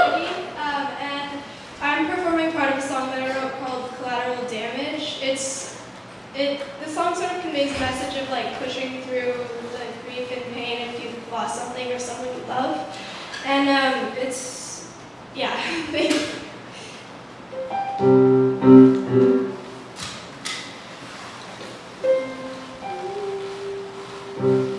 Um, and I'm performing part of a song that I wrote called Collateral Damage. It's, it, the song sort of conveys a message of like pushing through the grief and pain if you've lost something or someone you love. And um, it's, yeah.